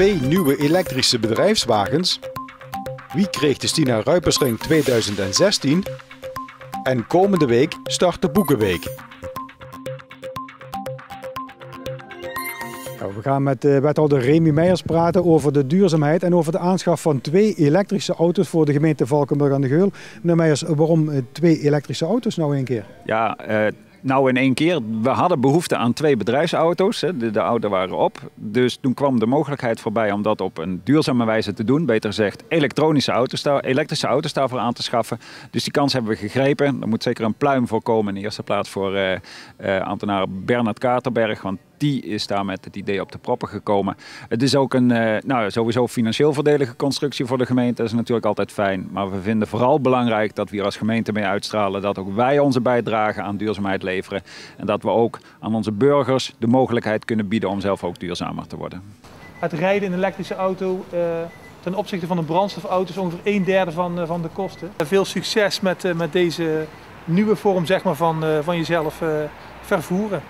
twee nieuwe elektrische bedrijfswagens. Wie kreeg de Stina Ruipersring 2016? En komende week start de Boekenweek. Nou, we gaan met wethouder Remy Meijers praten over de duurzaamheid en over de aanschaf van twee elektrische auto's voor de gemeente Valkenburg aan de Geul. Meneer Meijers, waarom uh, twee elektrische auto's nou een keer? Ja, uh, nou in één keer. We hadden behoefte aan twee bedrijfsauto's. Hè. De, de oude waren op. Dus toen kwam de mogelijkheid voorbij om dat op een duurzame wijze te doen. Beter gezegd, elektronische auto's elektrische auto's daarvoor aan te schaffen. Dus die kans hebben we gegrepen. Er moet zeker een pluim voor komen. In de eerste plaats voor uh, uh, ambtenaar Bernard Katerberg. Want die is daar met het idee op de proppen gekomen. Het is ook een uh, nou, sowieso financieel voordelige constructie voor de gemeente. Dat is natuurlijk altijd fijn. Maar we vinden vooral belangrijk dat we hier als gemeente mee uitstralen dat ook wij onze bijdrage aan duurzaamheid leveren. En dat we ook aan onze burgers de mogelijkheid kunnen bieden om zelf ook duurzamer te worden. Het rijden in een elektrische auto uh, ten opzichte van een brandstofauto is ongeveer een derde van, uh, van de kosten. Veel succes met, met deze nieuwe vorm zeg maar, van, van jezelf vervoeren.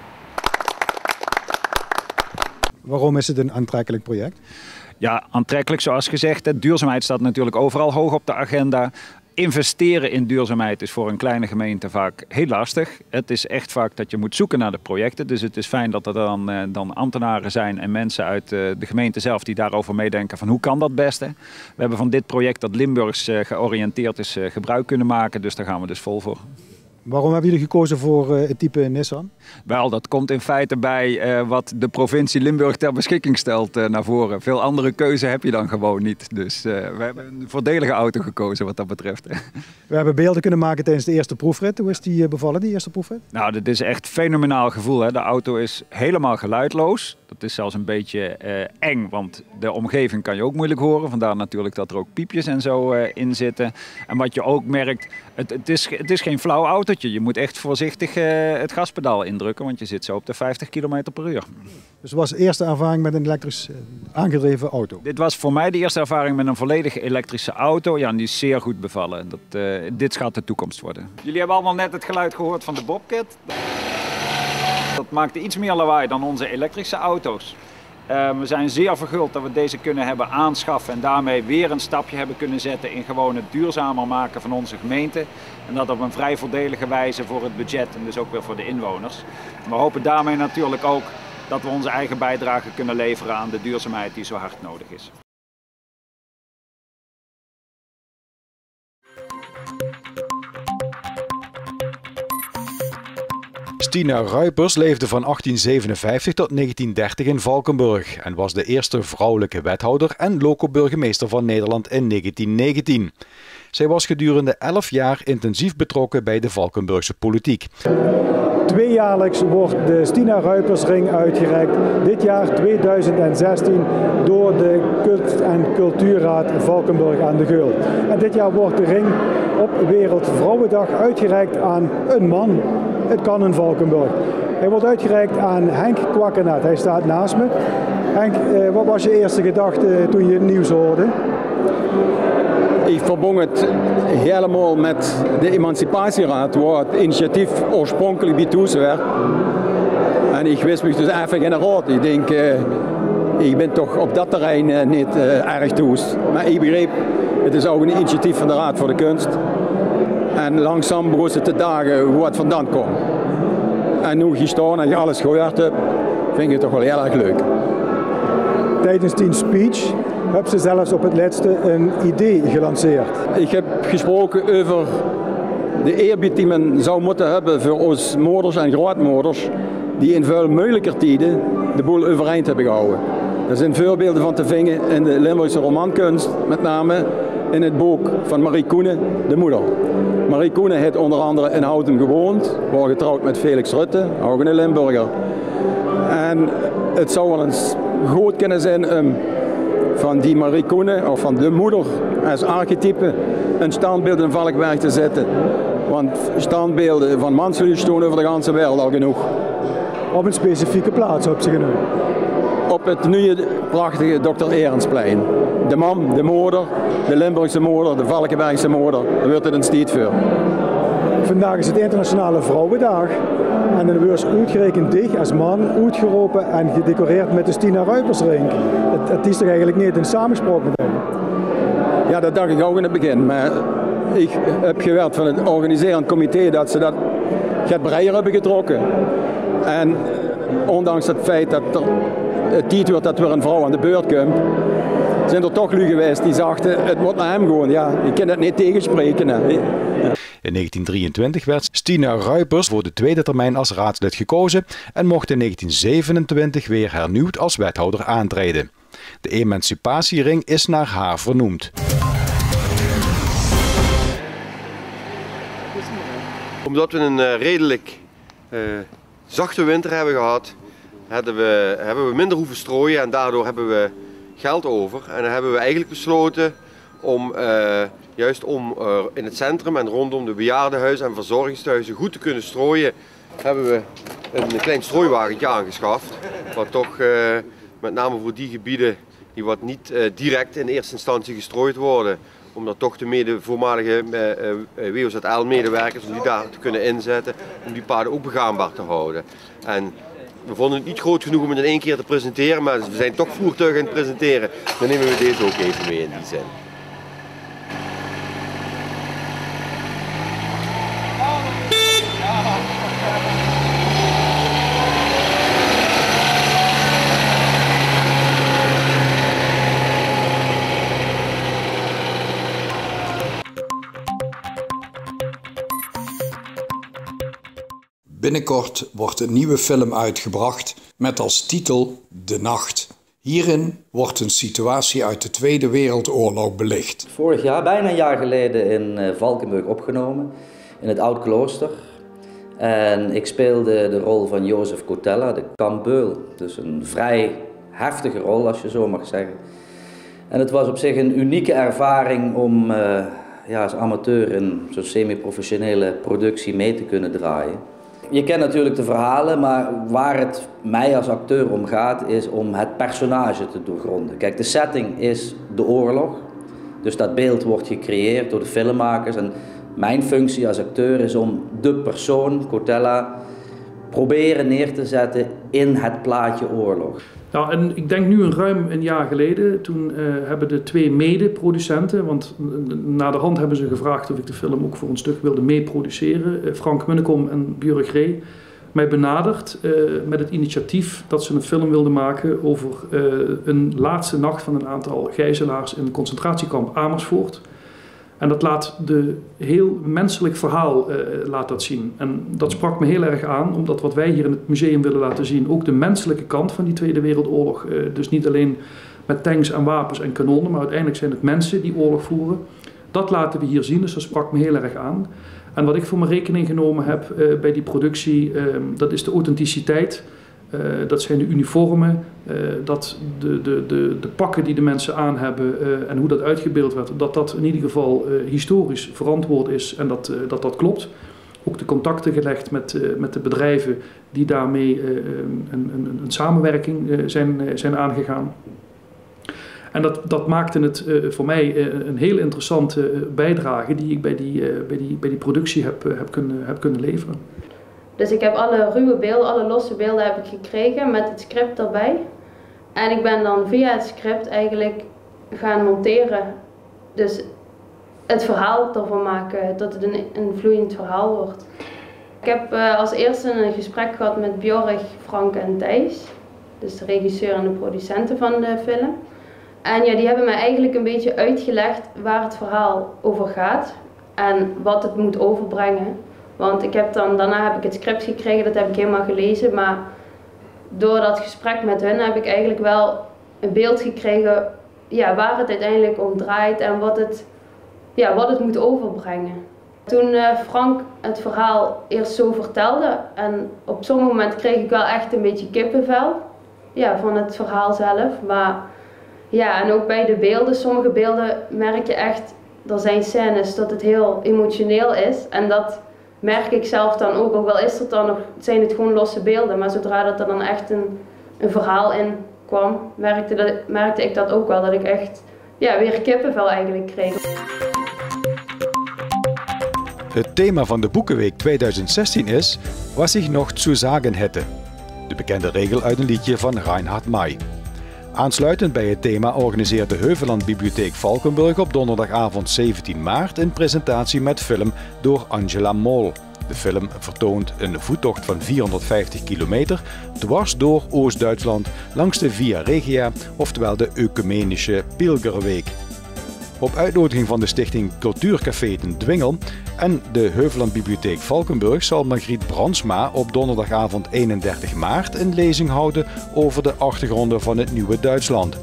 Waarom is het een aantrekkelijk project? Ja, aantrekkelijk zoals gezegd. De duurzaamheid staat natuurlijk overal hoog op de agenda. Investeren in duurzaamheid is voor een kleine gemeente vaak heel lastig. Het is echt vaak dat je moet zoeken naar de projecten. Dus het is fijn dat er dan, uh, dan ambtenaren zijn en mensen uit uh, de gemeente zelf die daarover meedenken van hoe kan dat beste. We hebben van dit project dat Limburgs uh, georiënteerd is gebruik kunnen maken. Dus daar gaan we dus vol voor. Waarom hebben jullie gekozen voor uh, het type Nissan? Wel, dat komt in feite bij uh, wat de provincie Limburg ter beschikking stelt uh, naar voren. Veel andere keuze heb je dan gewoon niet. Dus we hebben een voordelige auto gekozen wat dat betreft. We hebben beelden kunnen maken tijdens de eerste proefrit. Hoe is die bevallen, die eerste proefrit? Nou, dit is echt fenomenaal gevoel. Hè? De auto is helemaal geluidloos. Dat is zelfs een beetje eng, want de omgeving kan je ook moeilijk horen. Vandaar natuurlijk dat er ook piepjes en zo in zitten. En wat je ook merkt, het, het, is, het is geen flauw autootje. Je moet echt voorzichtig uh, het gaspedaal indrukken, want je zit zo op de 50 km per uur. Dus was de eerste ervaring met een elektrisch aangedreven auto? Dit was voor mij de eerste ervaring met een volledig elektrische auto. Ja, en die is zeer goed bevallen. Dat, dit gaat de toekomst worden. Jullie hebben allemaal net het geluid gehoord van de Bobcat. Dat maakte iets meer lawaai dan onze elektrische auto's. Uh, we zijn zeer verguld dat we deze kunnen hebben aanschaffen en daarmee weer een stapje hebben kunnen zetten in gewoon het duurzamer maken van onze gemeente. En dat op een vrij voordelige wijze voor het budget en dus ook weer voor de inwoners. We hopen daarmee natuurlijk ook dat we onze eigen bijdrage kunnen leveren aan de duurzaamheid die zo hard nodig is. Stina Ruipers leefde van 1857 tot 1930 in Valkenburg en was de eerste vrouwelijke wethouder en loco-burgemeester van Nederland in 1919. Zij was gedurende 11 jaar intensief betrokken bij de Valkenburgse politiek. Tweejaarlijks wordt de Stina Ruipersring uitgereikt. Dit jaar 2016 door de Kunst- en Cultuurraad Valkenburg aan de Geul. En dit jaar wordt de ring op Wereldvrouwendag uitgereikt aan een man. Het kan in Valkenburg. Hij wordt uitgereikt aan Henk Kwakkenaat. Hij staat naast me. Henk, wat was je eerste gedachte toen je het nieuws hoorde? Ik verbond het helemaal met de Emancipatieraad, waar het initiatief oorspronkelijk bij werd. En ik wist me dus even geen raad. Ik denk, uh, ik ben toch op dat terrein uh, niet uh, erg toes. Maar ik begreep, het is ook een initiatief van de Raad voor de Kunst. En langzaam begon ze te dagen hoe het vandaan komt. En nu je staan en je alles gehoord hebt, vind ik het toch wel heel erg leuk. Tijdens die speech heb ze zelfs op het laatste een idee gelanceerd. Ik heb gesproken over de eerbied die men zou moeten hebben voor ons moeders en grootmoeders die in veel moeilijker tijden de boel overeind hebben gehouden. Er zijn voorbeelden van te vinden in de Limburgse romankunst, met name in het boek van Marie Koenen, de moeder. Marie Koenen heeft onder andere in Houten gewoond, was getrouwd met Felix Rutte, ook een Limburger. En het zou wel eens goed kunnen zijn van die Marie Koenen, of van de moeder als archetype, een standbeeld in Valkberg te zetten. Want standbeelden van Manslief staan over de hele wereld al genoeg. Op een specifieke plaats op zich genomen? Op het nieuwe prachtige Dr. Erensplein. De man, de moeder, de Limburgse moeder, de Valkenbergse moeder, daar wordt het een stiet voor. Vandaag is het Internationale Vrouwendag. En dan wordt uitgerekend dich als man uitgeroepen en gedecoreerd met de Stina Ruipersring. Het, het is toch eigenlijk niet een samenspraak met hem? Ja, dat dacht ik ook in het begin. Maar ik heb gewerkt van het organiserend comité dat ze dat Gert Breyer hebben getrokken. En ondanks het feit dat er het tijd wordt dat weer een vrouw aan de beurt komt, zijn er toch lui geweest die zagen het moet naar hem gewoon. Ja, ik kan dat niet tegenspreken. Hè. In 1923 werd Stina Ruipers voor de tweede termijn als raadslid gekozen en mocht in 1927 weer hernieuwd als wethouder aantreden. De emancipatiering is naar haar vernoemd. Omdat we een uh, redelijk uh, zachte winter hebben gehad, hebben we, hebben we minder hoeven strooien en daardoor hebben we geld over. En dan hebben we eigenlijk besloten om uh, juist om in het centrum en rondom de bejaardenhuizen en verzorgingstehuizen goed te kunnen strooien, hebben we een klein strooiwagentje aangeschaft. Wat toch met name voor die gebieden die wat niet direct in eerste instantie gestrooid worden, omdat toch de mede, voormalige WOZL-medewerkers, om die daar te kunnen inzetten, om die paden ook begaanbaar te houden. En we vonden het niet groot genoeg om het in één keer te presenteren, maar we zijn toch voertuigen aan het presenteren. Dan nemen we deze ook even mee in die zin. Binnenkort wordt een nieuwe film uitgebracht met als titel De Nacht. Hierin wordt een situatie uit de Tweede Wereldoorlog belicht. Vorig jaar, bijna een jaar geleden, in eh, Valkenburg opgenomen, in het Oud Klooster. En ik speelde de rol van Jozef Cotella, de kambeul. Dus een vrij heftige rol, als je zo mag zeggen. En het was op zich een unieke ervaring om uh, ja, als amateur in zo'n semi-professionele productie mee te kunnen draaien je kent natuurlijk de verhalen, maar waar het mij als acteur om gaat, is om het personage te doorgronden. Kijk, de setting is de oorlog. Dus dat beeld wordt gecreëerd door de filmmakers. En mijn functie als acteur is om de persoon, Cortella, proberen neer te zetten in het plaatje oorlog. Nou, en ik denk nu een ruim een jaar geleden, toen uh, hebben de twee mede-producenten, want na de hand hebben ze gevraagd of ik de film ook voor een stuk wilde meeproduceren, uh, Frank Munnekom en Björk Ree, mij benaderd uh, met het initiatief dat ze een film wilden maken over een laatste nacht van een aantal gijzelaars in concentratiekamp Amersfoort. En dat laat de heel menselijk verhaal uh, laat dat zien. En dat sprak me heel erg aan, omdat wat wij hier in het museum willen laten zien, ook de menselijke kant van die Tweede Wereldoorlog. Uh, dus niet alleen met tanks en wapens en kanonnen, maar uiteindelijk zijn het mensen die oorlog voeren. Dat laten we hier zien, dus dat sprak me heel erg aan. En wat ik voor mijn rekening genomen heb uh, bij die productie, dat is de authenticiteit. Uh, dat zijn de uniformen, uh, dat de, de, de, de pakken die de mensen aan hebben uh, en hoe dat uitgebeeld werd, dat dat in ieder geval historisch verantwoord is en dat, dat dat klopt. Ook de contacten gelegd met, met de bedrijven die daarmee een, een, een, samenwerking zijn, zijn aangegaan. En dat, dat maakte het voor mij een heel interessante bijdrage die ik bij die, bij die, bij die productie heb, heb, kunnen, heb kunnen leveren. Dus ik heb alle ruwe beelden, alle losse beelden heb ik gekregen met het script erbij. En ik ben dan via het script eigenlijk gaan monteren. Dus het verhaal ervan maken, dat het een, een vloeiend verhaal wordt. Ik heb uh, als eerste een gesprek gehad met Bjorg, Frank en Thijs. Dus de regisseur en de producenten van de film. En ja, die hebben mij eigenlijk een beetje uitgelegd waar het verhaal over gaat. En wat het moet overbrengen. Want ik heb dan, daarna heb ik het script gekregen, dat heb ik helemaal gelezen. Maar door dat gesprek met hun heb ik eigenlijk wel een beeld gekregen ja, waar het uiteindelijk om draait en wat het, ja, wat het moet overbrengen. Toen uh, Frank het verhaal eerst zo vertelde en op zo'n moment kreeg ik wel echt een beetje kippenvel ja, van het verhaal zelf. Maar ja, en ook bij de beelden, sommige beelden merk je echt, er zijn scènes dat het heel emotioneel is en dat merk ik zelf dan ook, ook wel is het dan nog, zijn het gewoon losse beelden, maar zodra dat er dan echt een, een verhaal in kwam, merkte, dat, merkte ik dat ook wel, dat ik echt ja, weer kippenvel eigenlijk kreeg. Het thema van de Boekenweek 2016 is Was ik nog zu sagen hätte. De bekende regel uit een liedje van Reinhard May. Aansluitend bij het thema organiseert de Heuveland Bibliotheek Valkenburg op donderdagavond 17 maart een presentatie met film door Angela Mol. De film vertoont een voettocht van 450 kilometer dwars door Oost-Duitsland langs de Via Regia, oftewel de Ecumenische Pilgerweek. Op uitnodiging van de stichting Cultuurcafé ten Dwingel en de Heuveland Bibliotheek Valkenburg zal Margriet Brandsma op donderdagavond 31 maart een lezing houden over de achtergronden van het nieuwe Duitsland.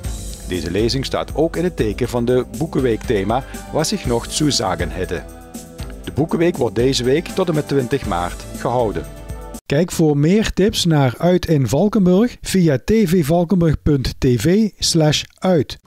Deze lezing staat ook in het teken van de Boekenweek-thema Was ik nog zu sagen hätte. De Boekenweek wordt deze week tot en met 20 maart gehouden. Kijk voor meer tips naar Uit in Valkenburg via tvvalkenburg.tv/uit.